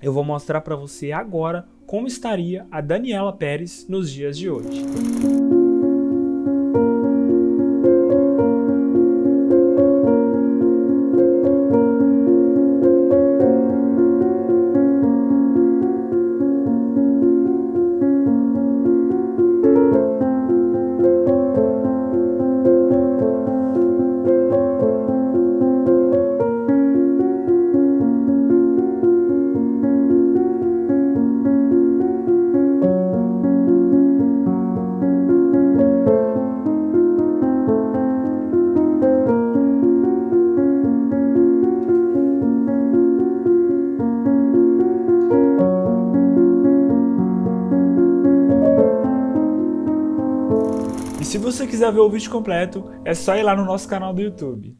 eu vou mostrar para você agora como estaria a Daniela Pérez nos dias de hoje. Se você quiser ver o vídeo completo, é só ir lá no nosso canal do YouTube.